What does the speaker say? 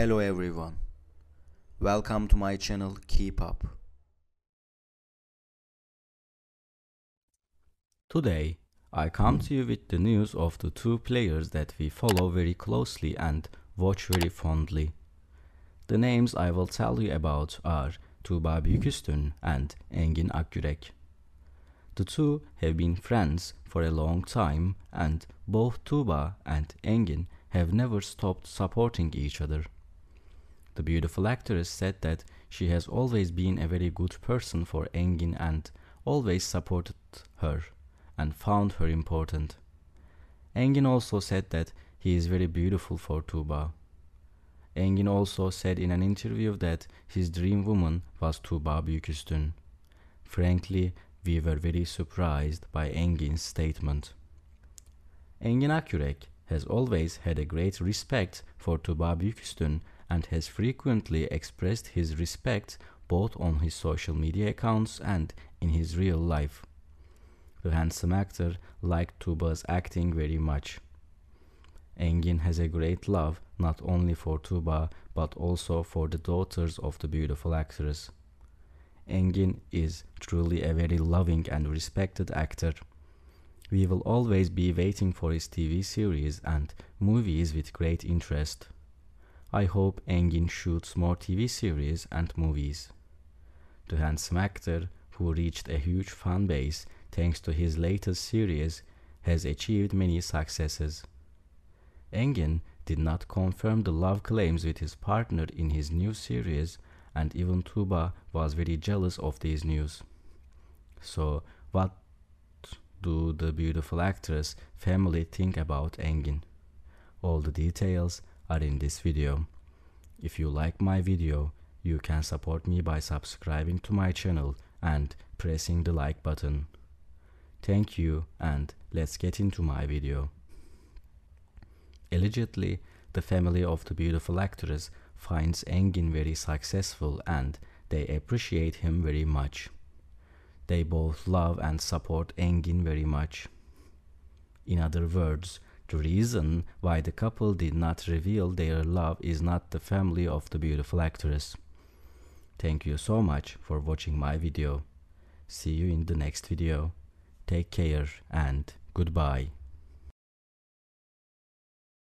Hello everyone. Welcome to my channel Keep Up. Today, I come to you with the news of the two players that we follow very closely and watch very fondly. The names I will tell you about are Tuba Büyüküstün and Engin Akyürek. The two have been friends for a long time and both Tuba and Engin have never stopped supporting each other. The beautiful actress said that she has always been a very good person for Engin and always supported her and found her important. Engin also said that he is very beautiful for Tuba. Engin also said in an interview that his dream woman was Tuba Büyüküstün. Frankly, we were very surprised by Engin's statement. Engin Akyürek has always had a great respect for Tuba Büyüküstün and has frequently expressed his respect both on his social media accounts and in his real life. The handsome actor liked Tuba's acting very much. Engin has a great love not only for Tuba but also for the daughters of the beautiful actress. Engin is truly a very loving and respected actor. We will always be waiting for his TV series and movies with great interest. I hope Engin shoots more TV series and movies. The handsome actor, who reached a huge fan base thanks to his latest series, has achieved many successes. Engin did not confirm the love claims with his partner in his new series, and even Tuba was very jealous of these news. So, what do the beautiful actress family think about Engin? All the details are in this video. If you like my video, you can support me by subscribing to my channel and pressing the like button. Thank you and let's get into my video. Allegedly, the family of the beautiful actress finds Engin very successful and they appreciate him very much. They both love and support Engin very much. In other words, the reason why the couple did not reveal their love is not the family of the beautiful actress. Thank you so much for watching my video. See you in the next video. Take care and goodbye.